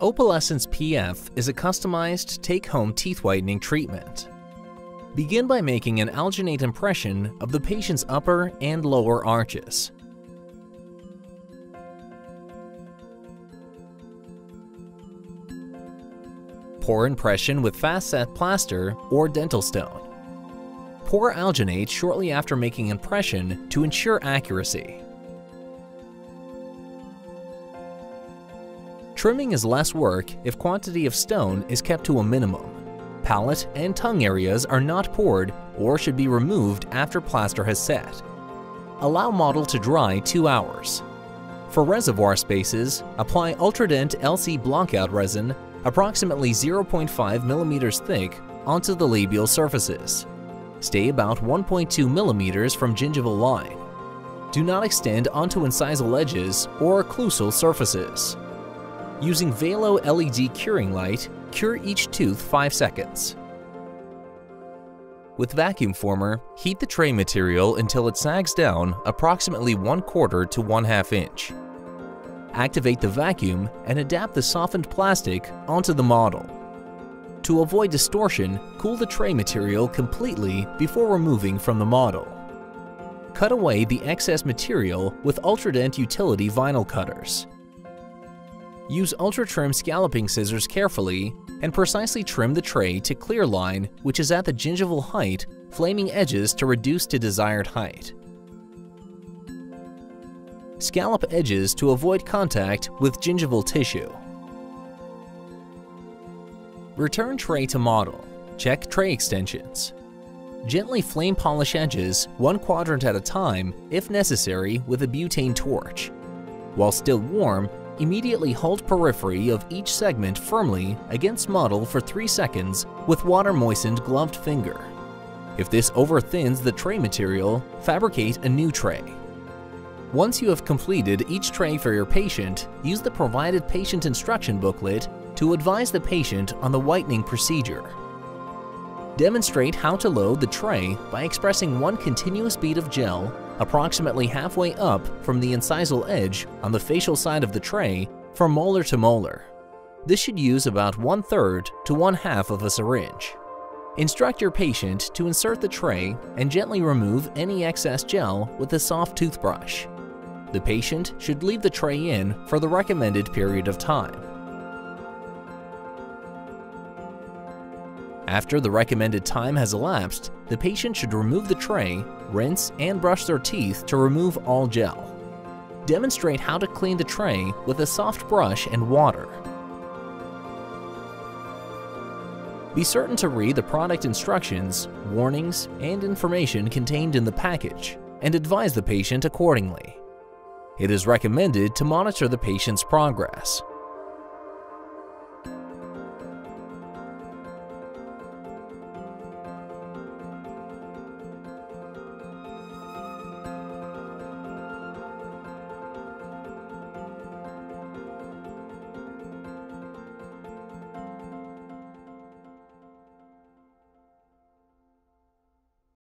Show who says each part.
Speaker 1: Opalescence PF is a customized take-home teeth whitening treatment. Begin by making an alginate impression of the patient's upper and lower arches. Pour impression with fast-set plaster or dental stone. Pour alginate shortly after making impression to ensure accuracy. Trimming is less work if quantity of stone is kept to a minimum. Palate and tongue areas are not poured or should be removed after plaster has set. Allow model to dry 2 hours. For reservoir spaces, apply Ultradent LC Blockout resin approximately 0.5 millimeters thick onto the labial surfaces. Stay about 1.2 millimeters from gingival line. Do not extend onto incisal edges or occlusal surfaces. Using VALO LED curing light, cure each tooth 5 seconds. With vacuum former, heat the tray material until it sags down approximately 1 quarter to 1 half inch. Activate the vacuum and adapt the softened plastic onto the model. To avoid distortion, cool the tray material completely before removing from the model. Cut away the excess material with Ultradent utility vinyl cutters. Use ultra-trim scalloping scissors carefully and precisely trim the tray to clear line which is at the gingival height, flaming edges to reduce to desired height. Scallop edges to avoid contact with gingival tissue. Return tray to model. Check tray extensions. Gently flame polish edges one quadrant at a time if necessary with a butane torch. While still warm, Immediately hold periphery of each segment firmly against model for 3 seconds with water-moistened gloved finger. If this overthins the tray material, fabricate a new tray. Once you have completed each tray for your patient, use the provided patient instruction booklet to advise the patient on the whitening procedure. Demonstrate how to load the tray by expressing one continuous bead of gel approximately halfway up from the incisal edge on the facial side of the tray from molar to molar. This should use about one third to one half of a syringe. Instruct your patient to insert the tray and gently remove any excess gel with a soft toothbrush. The patient should leave the tray in for the recommended period of time. After the recommended time has elapsed, the patient should remove the tray, rinse, and brush their teeth to remove all gel. Demonstrate how to clean the tray with a soft brush and water. Be certain to read the product instructions, warnings, and information contained in the package, and advise the patient accordingly. It is recommended to monitor the patient's progress.